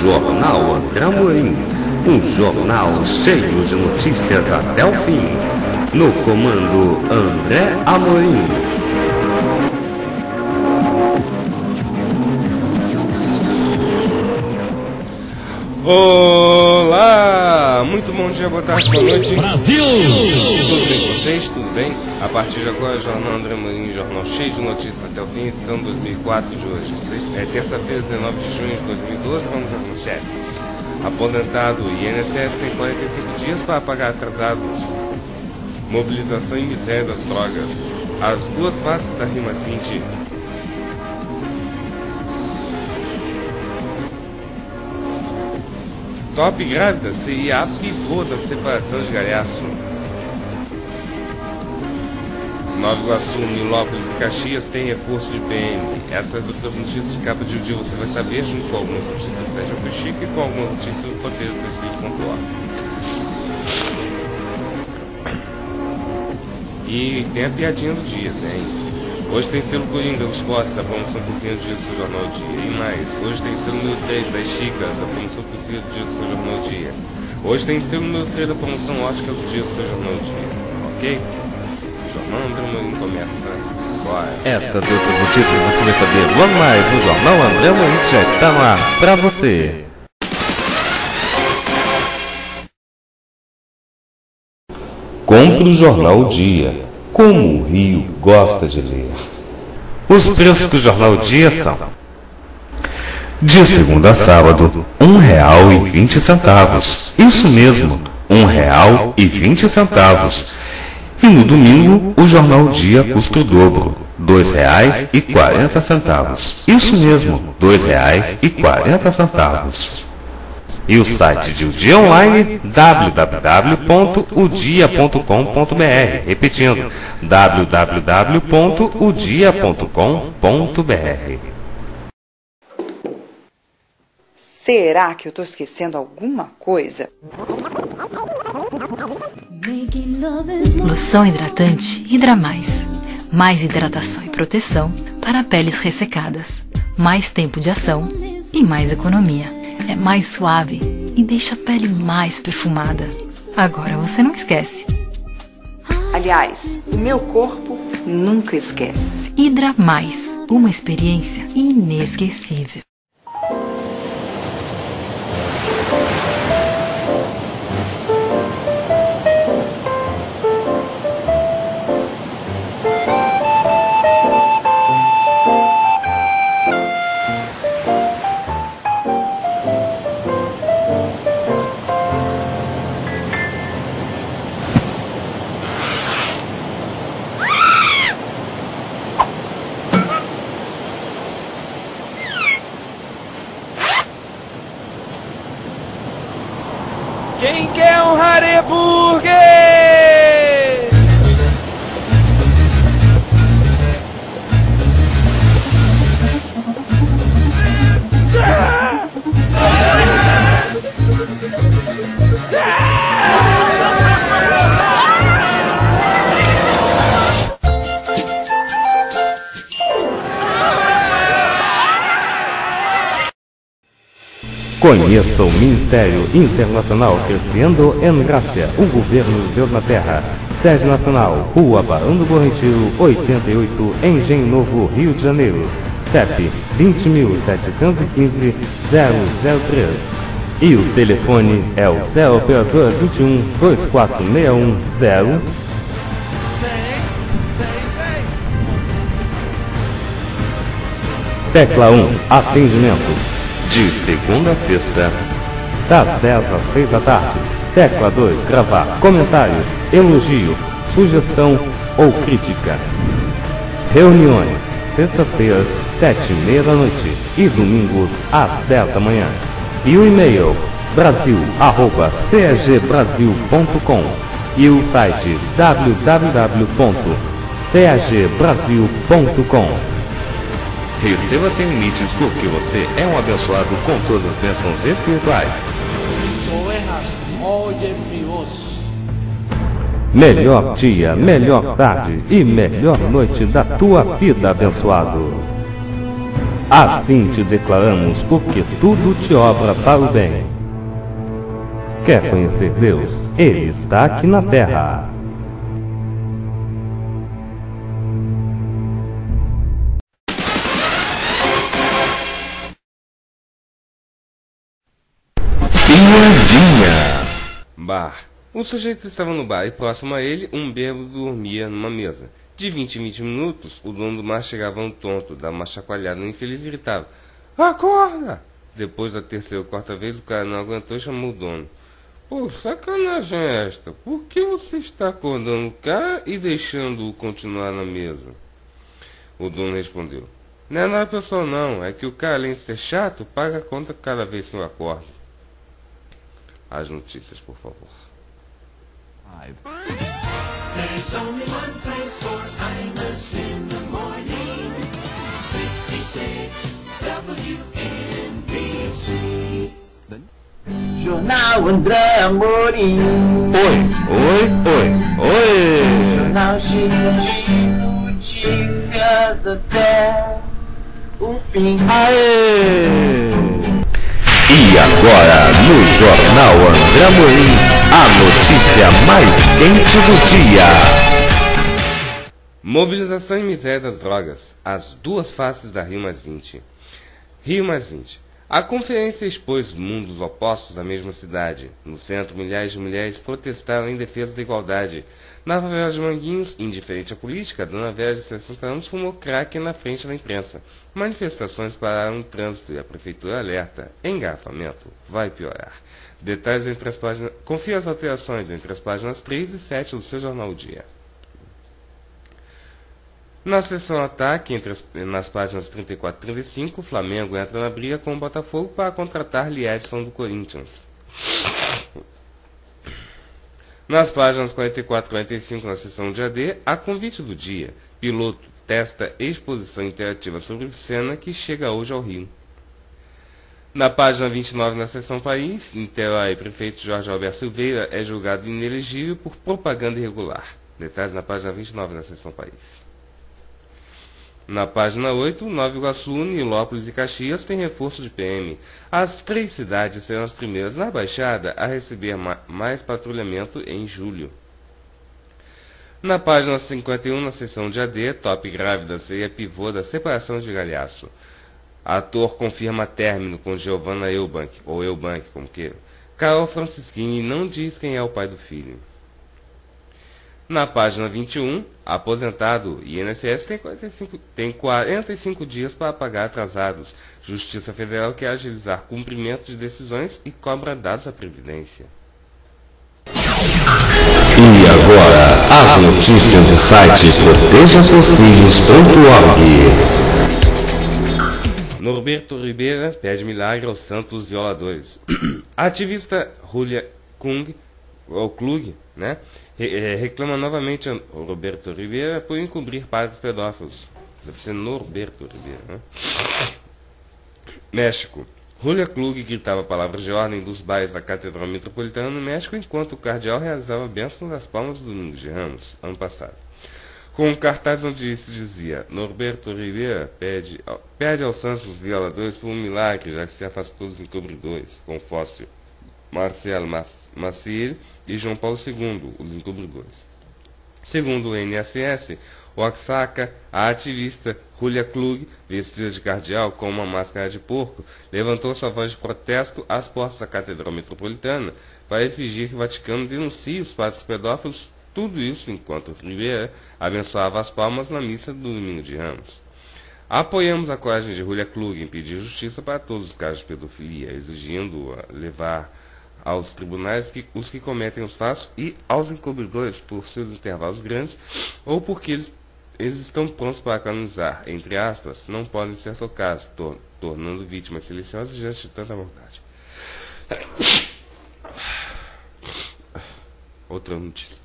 Jornal André Amorim, um jornal cheio de notícias até o fim. No comando André Amorim. Olá! Muito bom dia, boa tarde, boa noite. Brasil! Tudo bem com vocês? Tudo bem? A partir de agora, Jornal André Marinho, jornal cheio de notícias até o fim, edição 2004 de hoje. É terça-feira, 19 de junho de 2012, vamos às manchetes. Aposentado, INSS tem 45 dias para pagar atrasados. Mobilização e miséria das drogas. As duas faces da Rimas 20. Top grávida seria a pivô da separação de galhaço. Nova Iguaçu, Nilópolis e Caxias tem reforço de PM. Essas outras notícias de capa de um dia você vai saber, junto com algumas notícias do Sérgio Chico e com algumas notícias do roteiro do. E tem a piadinha do dia, tem. Hoje tem selo Coringa Postos, a promoção por dia do seu jornal dia. E mais, hoje tem selo número 3 das Chicas, a promoção por dia do seu jornal dia. Hoje tem selo número 3 da promoção ótica do dia do seu jornal dia. Ok? O Jornal André Morim começa agora. Estas e outras notícias você vai saber logo mais no Jornal André Amorim que já está no ar para você. Compre o Jornal Dia, como o Rio gosta de ler. Os preços do Jornal Dia são de segunda a sábado, vinte centavos. Isso mesmo, um real e vinte centavos. No domingo, o Jornal Dia custa o dobro, quarenta centavos. Isso mesmo, dois reais e o site de O Dia Online, www.udia.com.br. Repetindo, www.udia.com.br. Será que eu tô esquecendo alguma coisa? Loção hidratante Hidra Mais. Mais hidratação e proteção para peles ressecadas. Mais tempo de ação e mais economia. É mais suave e deixa a pele mais perfumada. Agora você não esquece. Aliás, o meu corpo nunca esquece. Hidra Mais. Uma experiência inesquecível. Quem quer um Hareburger? Conheça o Ministério Internacional Crescendo em Graça, o governo de Deus na Terra. Sede Nacional, Rua Barão do Bom Retiro, 88, Engenho Novo, Rio de Janeiro. CEP 20.715-003. E o telefone é o Cé Operador 21 2461 0 Tecla 1, atendimento. De segunda a sexta, das 10 às 6 da tarde. Tecla 2, gravar comentário, elogio, sugestão ou crítica. Reuniões, sexta-feiras, sete e meia da noite e domingos às dez da manhã. E o e-mail brasil@cagbrasil.com e o site www.cagbrasil.com. Receba sem limites porque você é um abençoado com todas as bênçãos espirituais. Melhor dia, melhor tarde e melhor noite da tua vida, abençoado. Assim te declaramos, porque tudo te obra para o bem. Quer conhecer Deus? Ele está aqui na terra. Bar. O sujeito estava no bar e próximo a ele, um bêbado dormia numa mesa. De 20 em 20 minutos, o dono do bar chegava um tonto, dava uma chacoalhada no infeliz e gritava: Acorda! Depois da terceira ou quarta vez, o cara não aguentou e chamou o dono. Pô, sacanagem é esta. Por que você está acordando o cara e deixando-o continuar na mesa? O dono respondeu: Não é nada pessoal não, é que o cara, além de ser chato, paga a conta cada vez que eu acordo. As notícias, por favor. There's only one place for Imus in the morning. 66 WNBC. Jornal André Amorim. Oi, oi, oi, oi! Jornal X de notícias até o fim. Aê! Agora, no Jornal André Amorim, a notícia mais quente do dia. Mobilização e miséria das drogas. As duas faces da Rio Mais 20. Rio Mais 20. A conferência expôs mundos opostos à mesma cidade. No centro, milhares de mulheres protestaram em defesa da igualdade. Na favela de Manguinhos, indiferente à política, dona Vera de 60 anos fumou crack na frente da imprensa. Manifestações pararam no trânsito e a prefeitura alerta. Engarrafamento vai piorar. Detalhes entre as páginas. Confira as alterações entre as páginas 3 e 7 do seu jornal Dia. Na seção ataque, entre as, nas páginas 34 e 35, o Flamengo entra na briga com o Botafogo para contratar Liedson do Corinthians. Nas páginas 44 e 45, na seção de AD, a convite do dia, piloto testa exposição interativa sobre cena que chega hoje ao Rio. Na página 29, na seção País, Niterói, prefeito Jorge Alberto Silveira é julgado inelegível por propaganda irregular. Detalhes na página 29, na seção País. Na página 8, Nova Iguaçu, Nilópolis e Caxias têm reforço de PM. As três cidades serão as primeiras na Baixada a receber ma mais patrulhamento em julho. Na página 51, na seção de AD, Top Grávida seria pivô da separação de Galhaço. Ator confirma término com Giovanna Eubank, ou Eubank, como queira. Carol Francischini não diz quem é o pai do filho. Na página 21, aposentado, INSS tem 45, tem 45 dias para pagar atrasados. Justiça Federal quer agilizar cumprimento de decisões e cobra dados à Previdência. E agora, as notícias do site protejasseusfilhos.org. Norberto Ribeira pede milagre aos santos violadores. A ativista Julia Kung, ou Klug, né, reclama novamente Roberto Ribeira por encobrir padres pedófilos. Deve ser Norberto Ribeira, né? México. Julia Klug gritava palavras de ordem dos bares da Catedral Metropolitana no México enquanto o cardeal realizava bênçãos nas palmas do Domingo de Ramos, ano passado. Com um cartaz onde se dizia Norberto Ribeira pede, pede aos santos violadores por um milagre, já que se afastou dos encobridores, com Mas- Maciel e João Paulo II, os encobridores. Segundo o NSS, Oaxaca, a ativista Julia Klug, vestida de cardeal com uma máscara de porco, levantou sua voz de protesto às portas da Catedral Metropolitana para exigir que o Vaticano denuncie os padres pedófilos, tudo isso enquanto Ribeira abençoava as palmas na missa do Domingo de Ramos. Apoiamos a coragem de Julia Klug em pedir justiça para todos os casos de pedofilia, exigindo levar aos tribunais que, os que cometem os fatos e aos encobridores por seus intervalos grandes ou porque eles eles estão prontos para canonizar, entre aspas, não podem ser tocados, tor tornando vítimas silenciosas diante de tanta vontade. Outra notícia.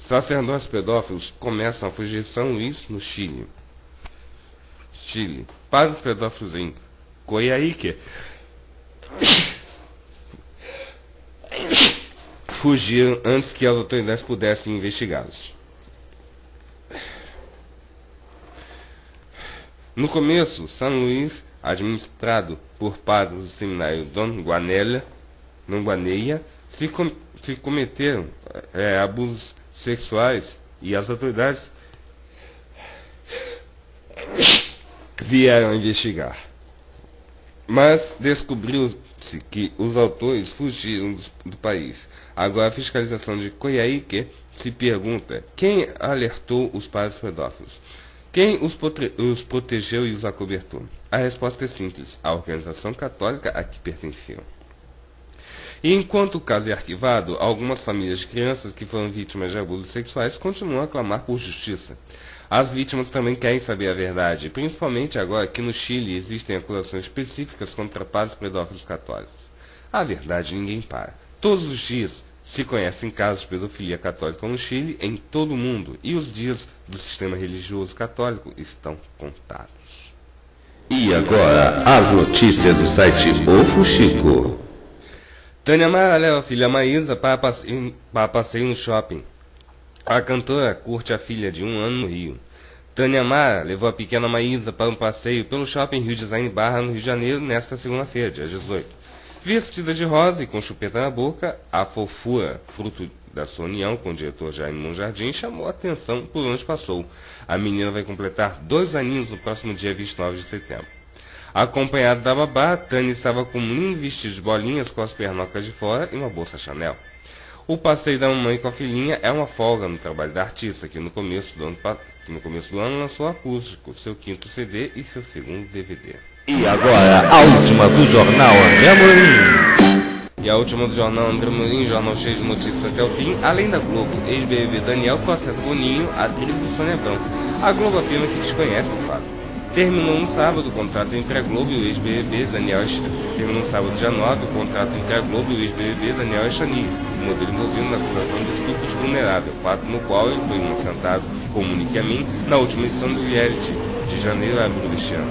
Sacerdotes pedófilos começam a fugir de São Luís, no Chile. Chile. Padres pedófilos em Coiaíque fugiram antes que as autoridades pudessem investigá-los. No começo, São Luís, administrado por padres do seminário Dom Guanella, Dom Guaneia, se, com, se cometeram é, abusos sexuais e as autoridades vieram investigar. Mas descobriu-se que os autores fugiram do, país. Agora a fiscalização de Coiaíque se pergunta quem alertou os padres pedófilos. Quem os, os, protegeu e os acobertou? A resposta é simples: a organização católica a que pertenciam. E enquanto o caso é arquivado, algumas famílias de crianças que foram vítimas de abusos sexuais continuam a clamar por justiça. As vítimas também querem saber a verdade, principalmente agora que no Chile existem acusações específicas contra padres pedófilos católicos. A verdade ninguém para. Todos os dias se conhecem casos de pedofilia católica no Chile em todo o mundo e os dias do sistema religioso católico estão contados. E agora, as notícias do site O Fuxico. Tânia Mara leva a filha Maísa para passeio, para passeio no shopping. A cantora curte a filha de um ano no Rio. Tânia Mara levou a pequena Maísa para um passeio pelo shopping Rio Design Barra no Rio de Janeiro nesta segunda-feira, dia 18. Vestida de rosa e com chupeta na boca, a fofura, fruto da sua união com o diretor Jaime Monjardim, chamou a atenção por onde passou. A menina vai completar dois aninhos no próximo dia 29 de setembro. Acompanhado da babá, Tânia estava com um lindo vestido de bolinhas com as pernocas de fora e uma bolsa Chanel. O passeio da mamãe com a filhinha é uma folga no trabalho da artista, que no começo do ano, no começo do ano lançou Acústico, seu quinto CD e seu segundo DVD. E agora, a última do jornal André Morim. E a última do jornal André Morim, jornal cheio de notícias até o fim, além da Globo, ex-BBB Daniel processa Boninho, atriz e Sônia Abrão. A Globo afirma que desconhece o fato. Terminou no sábado o contrato entre a Globo e o ex-BBB Daniel Terminou no sábado, dia 9, o contrato entre a Globo e o ex-BBB Daniel Echaniz, modelo envolvido na acusação de estupro de vulnerável, fato no qual ele foi inocentado, comunique a mim, na última edição do reality, de janeiro a abril deste ano.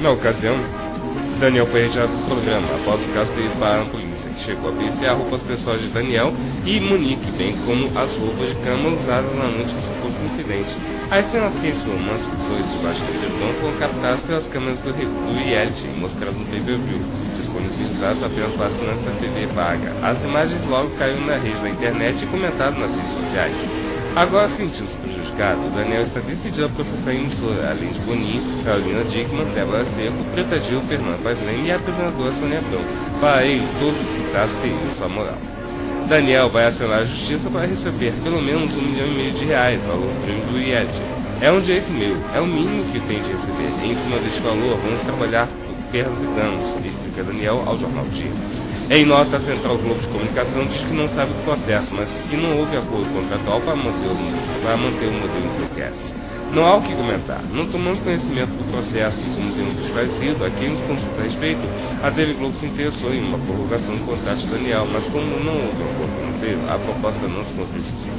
Na ocasião, Daniel foi retirado do programa. Após o caso ido para a polícia, que chegou a policiar roupas pessoais de Daniel e Monique, bem como as roupas de cama usadas na noite do incidente. As cenas que em sua dois debaixo do edredom foram captadas pelas câmeras do, do reality e mostradas no pay-per-view, disponibilizadas apenas para assinantes da TV paga. As imagens logo caíram na rede da internet e comentadas nas redes sociais. Agora, sentindo-se prejudicado, Daniel está decidido a processar a emissora, além de Boninho, Carolina Dickman, Débora Seco, Preta Gil, Fernando Paz e a apresentadora Sônia Abrão. Para ele, todos os citados teriam sua moral. Daniel vai acionar a justiça para receber pelo menos um milhão e meio de reais, valor prêmio do IED. É um direito meu, é o mínimo que tem de receber. Em cima deste valor, vamos trabalhar por perdas e danos, explica Daniel ao Jornal Dia. Em nota, a Central Globo de Comunicação diz que não sabe do processo, mas que não houve acordo contratual para manter o, para manter o modelo em seu cast. Não há o que comentar. Não tomamos conhecimento do processo como temos esclarecido, a quem nos consulta a respeito, a TV Globo se interessou em uma prorrogação do contrato de Daniel, mas como não houve um acordo financeiro, a proposta não se concretizou.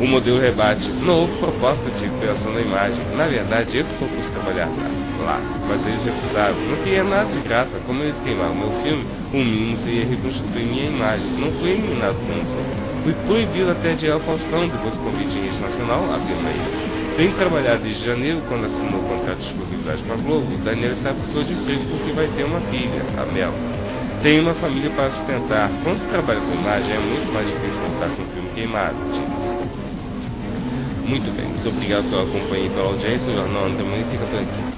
O modelo rebate, não houve proposta de recuperação da imagem. Na verdade, eu que propus trabalhar lá, mas eles recusaram. Não queria nada de graça, como eles queimaram meu filme, o mínimo seria reconstruir minha imagem. Não fui eliminado como Fui proibido até de ir ao Faustão depois do convite em rede nacional, afirma ele. Sem trabalhar desde janeiro, quando assinou o contrato de exclusividade com a Globo, Daniel está procurando emprego porque vai ter uma filha, a Mel. Tem uma família para sustentar. Quando se trabalha com imagem, é muito mais difícil voltar com um filme queimado, diz. Muito bem, muito obrigado pela companhia e pela audiência. O Jornal André fica por aqui.